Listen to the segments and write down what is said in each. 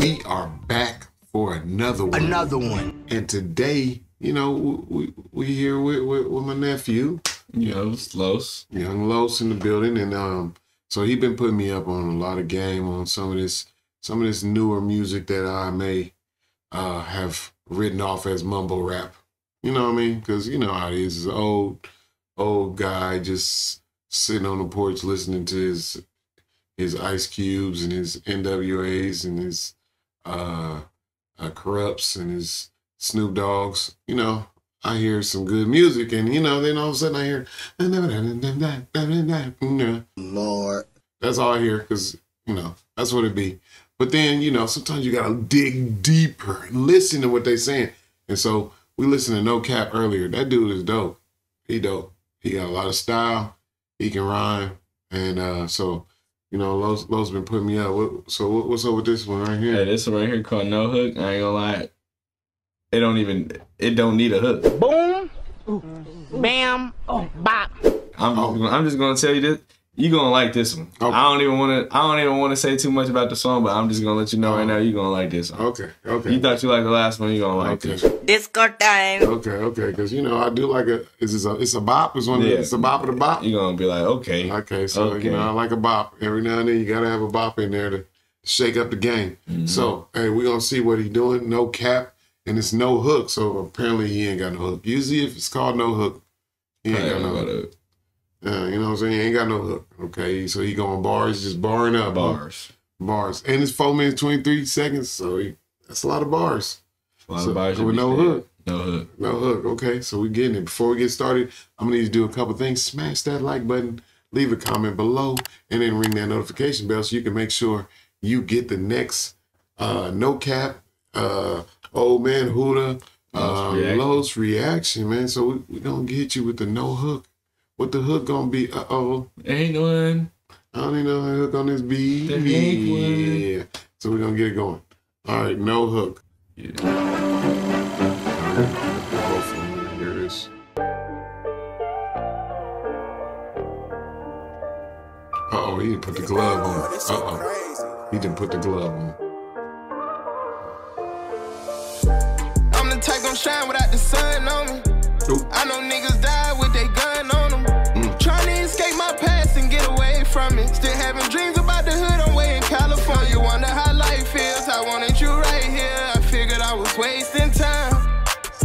We are back for another one. Another one. And today, you know, we we here with, with, with my nephew, You know, it's Los. young Los in the building, and um, so he been putting me up on a lot of game on some of this some of this newer music that I may uh have written off as mumble rap. You know what I mean? Because you know how it is. He's an old old guy just sitting on the porch listening to his his Ice Cubes and his NWAs and his uh, uh Kurupts and his Snoop Dogs. You know, I hear some good music, and you know, then all of a sudden I hear, Lord. that's all I hear because you know that's what it be. But then you know, sometimes you gotta dig deeper and listen to what they saying. And so we listened to No Cap earlier. That dude is dope. He dope. He got a lot of style. He can rhyme, and uh so you know, Lowe's, Lowe's been putting me up. What, so what, what's up with this one right Yeah, here? this one right here called No Hook. I ain't gonna lie. It don't even it don't need a hook. Boom, bam, bop. I'm Oh. I'm just gonna tell you this. You gonna like this one. Okay. I don't even wanna I don't even wanna say too much about the song, but I'm just gonna let you know right now You are gonna like this one. Okay, okay. You thought you liked the last one, You are gonna like okay. this. Disco time. Okay, okay, because you know I do like a. Is this a? It's a bop. It's one. Of the, Yeah. It's a bop of the bop. You are gonna be like, okay. Okay, so Okay. you know I like a bop. Every now and then you gotta have a bop in there to shake up the game. Mm-hmm. So hey, we're gonna see what he doing. No cap, and it's no hook. So apparently he ain't got no hook. Usually if it's called no hook, he ain't got no hook. Uh, you know what I'm saying? He ain't got no hook. Okay, so he going bars, just barring up. huh? Bars. bars, and it's four minutes twenty three seconds. So he, that's a lot of bars. A lot So, of bars with no hook. No hook. No hook. Okay, so we getting it. Before we get started, I'm gonna need to do a couple things. Smash that like button, leave a comment below, and then ring that notification bell so you can make sure you get the next uh no cap, uh old man Huda, Lowe's uh reaction. Lowe's reaction, man. So we, we gonna get you with the no hook. What the hook gonna be? Uh oh. Ain't one. I don't even know the hook on this beat. There ain't one. Yeah. So we're gonna get it going. All right, no hook. Yeah. All right, both of them. Here it is. Uh oh, he didn't put the glove on. Uh oh. He didn't put the glove on. I'm the type gon' shine without the sun on me. Oop. I know niggas die dreams about the hood, I'm way in California. Wonder how life feels. I wanted you right here. I figured I was wasting time.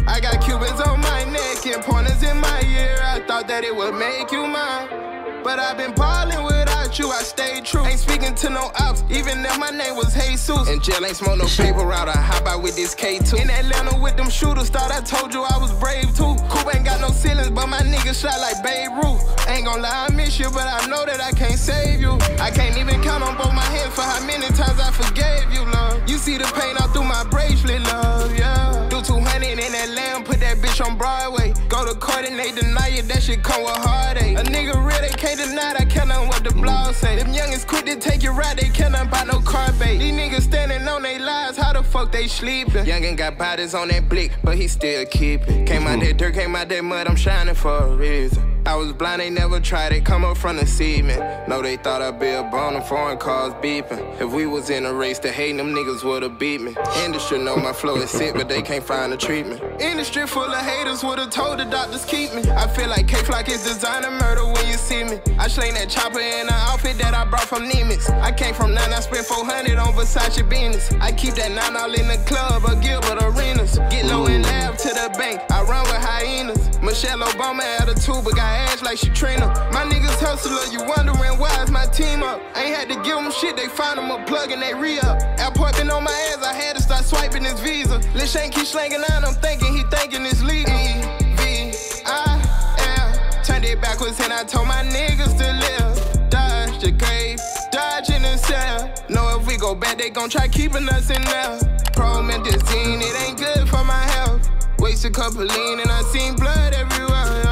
I got Cubans on my neck and pointers in my ear. I thought that it would make you mine. But I've been ballin' without you, I stayed true. Ain't speaking to no ops, even if my name was Jesus. In jail ain't smoke no paper route, I hop out with this K2. In Atlanta with them shooters, thought I told you I was brave too. Coop ain't got no ceilings, but my nigga shot like Babe Ruth. Ain't gon' lie, you, but I know that I can't save you. I can't even count on both my hands for how many times I forgave you, love. You see the pain all through my bracelet, love, yeah. Do 200 in that lamb, put that bitch on Broadway. Go to court and they deny it, that shit come with heartache. A nigga real, they can't deny I can't know what the blog say. Them youngins quit to take you right, they can't buy no car bait. These niggas standing on their lies, how the fuck they sleeping? Youngin' got bodies on that blick, but he still keep it. Came out that dirt, came out that mud, I'm shining for a reason. I was blind, they never tried it, come up from the cement. No, they thought I'd be a bone, them foreign cars beeping. If we was in a race to hating, them niggas would've beat me. Industry know my flow is sick, but they can't find the treatment. Industry full of haters would've told the doctors keep me. I feel like K-Flock is designer murder when you see me. I sling that chopper in an outfit that I brought from Neiman's. I came from nine, I spent 400 on Versace business. I keep that nine all in the club or Gilbert Arenas. Get low and laugh to the bank, I run with hyenas. Michelle Obama attitude, but got ass like she Trina. My niggas hustler, you wondering why is my team up? Ain't had to give them shit, they find them a plug and they re-up. Airport been on my ass, I had to start swiping his visa. Lil Shane keep slanging out, I'm thinking he thinking it's legal. E-V-I-L. Turned it backwards and I told my niggas to live. Dodge the grave, dodge in the cell. Know if we go back, they gon' try keeping us in there. Promethazine, it ain't good for my health. Waste a couple lean and I seen blood everywhere.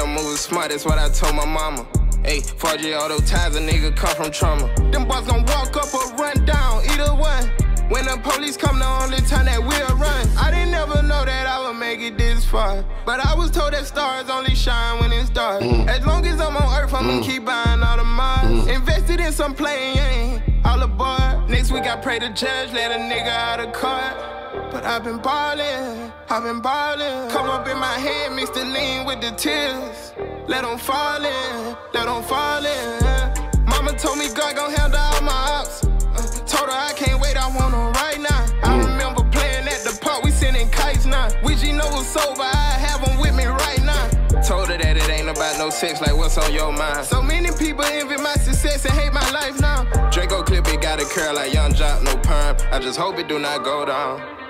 I'm moving smart, that's what I told my mama. Hey, 4G auto ties, a nigga come from trauma. Them boys gon' walk up or run down, either one. When the police come, the only time that we'll run. I didn't never know that I would make it this far. But I was told that stars only shine when it's dark. Mm. As long as I'm on earth, I'ma mm. keep buying all the mods. Mm. Invested in some playing, all aboard. Next week I pray the judge let a nigga out of court. But I've been ballin', I've been ballin'. Come up in my head, mix the lean with the tears. Let them fall in, let them fall in. Mama told me God gon' handle all my ops. Uh, told her I can't wait, I want them right now. I remember playing at the park, we sending kites now. We G know was sober, I have them with me right now. Told her that it ain't about no sex, like what's on your mind. So many people envy my success and hate my life now. Draco clip it got a curl like young jock, no perm. I just hope it do not go down.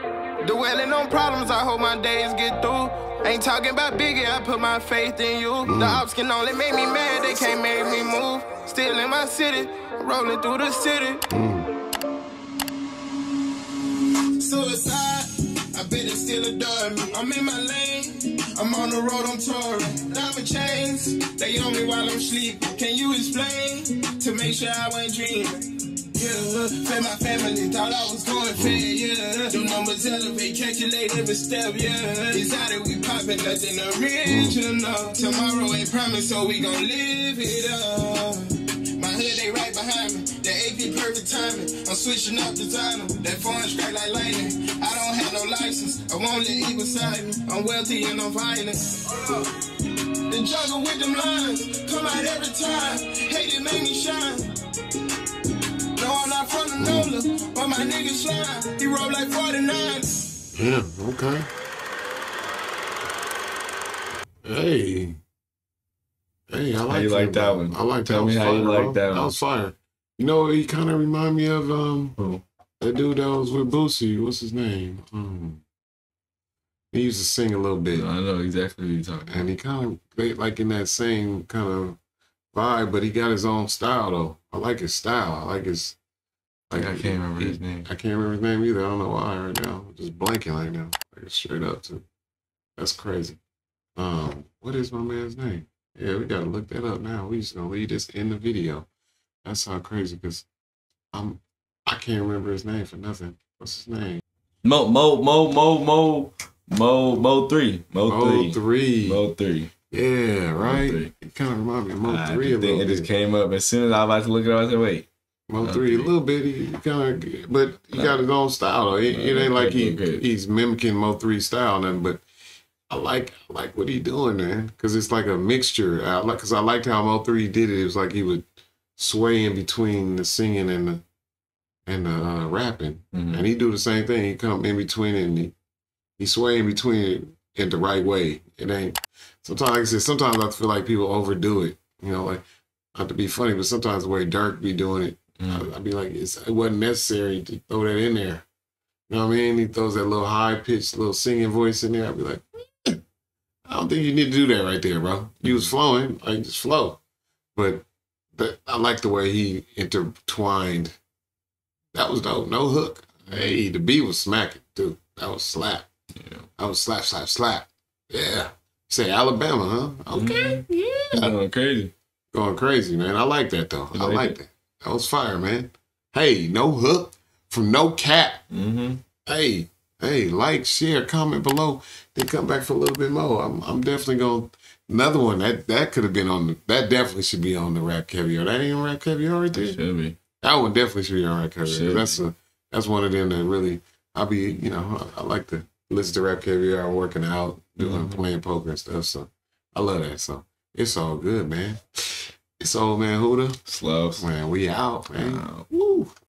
Dwelling on problems, I hope my days get through. Ain't talking about biggie, I put my faith in you. The mm. ops can only make me mad, they can't make me move. Still in my city, rolling through the city. Mm. Suicide, I bet it still adore me. I'm in my lane, I'm on the road, I'm touring. Diamond chains, they on me while I'm sleeping. Can you explain to make sure I ain't dreaming? Yeah, fed my family, thought I was going fair, yeah. The numbers elevate, calculate every step, yeah. Decided we poppin' nothing original. Tomorrow ain't promised, so we gon' live it up. My hood, they right behind me. The AP perfect timing. I'm switching up the designer. That foreign strike like lightning. I don't have no license. I won't let you beside me. I'm wealthy and I'm violent. The jungle with them lines come out every time. Hate it make me shine. But my nigga slime. He roll like 49. Yeah, okay. Hey. Hey, I like you like that one? I like Tell that. me was how you like bro. that one. That was fire. You know, he kind of remind me of um Who? that dude that was with Boosie. What's his name? Um, he used to sing a little bit, I know exactly what you're talking about. and he kind of like in that same kind of vibe, but he got his own style though. I like his style. I like his. Like, I can't remember he- his name. I can't remember his name either. I don't know why right now. I'm just blanking right now. Like straight up to. That's crazy. Um, what is my man's name? Yeah, we gotta look that up now. We just gonna leave this in the video. That's how crazy because I'm I can't remember his name for nothing. What's his name? Mo Mo Mo Mo Mo Mo Mo three Mo Mo three three. Mo three. Yeah, right. three. It kind of remind me of Mo I three a think little it just came up as soon as I was about to look it up. I said, "Wait, Mo Mo three a little bit. He kind of, but he got his own style though. It, it ain't like he he's mimicking Mo three style, nothing. But I like I like what he doing, man, because it's like a mixture. I like because I liked how Mo three did it. It was like he would sway in between the singing and the and the uh, rapping, Mhm. and he do the same thing. He come in between and he he sway in between it in the right way. It ain't sometimes like I said, sometimes I feel like people overdo it. You know, like not to be funny, but sometimes the way Durk be doing it, I, I'd be like, it's, it wasn't necessary to throw that in there. You know what I mean? He throws that little high pitched little singing voice in there. I'd be like, "Eh, I don't think you need to do that right there, bro. You was flowing, like just flow. But that, I like the way he intertwined. That was dope. No hook. Hey, the beat was smacking too. That was slap. Yeah. That was slap, slap, slap. Yeah. Say Alabama, huh? Okay. Yeah. going crazy." Going crazy, man. I like that though. I like that. That was fire, man. Hey, no hook from no cap. Mm-hmm. Hey, hey, like, share, comment below. Then come back for a little bit more. I'm, I'm definitely going. to Another one that that could have been on. The, that definitely should be on the rap caviar. That ain't on rap caviar right there. Should be. That one definitely should be on rap caviar. That's a that's one of them that really. I'll be you know I, I like to listen to rap caviar working out, doing Mhm. playing poker and stuff. So I love that. So it's all good, man. It's old man Huda. Slows. Man, we out, man. Wow. Woo.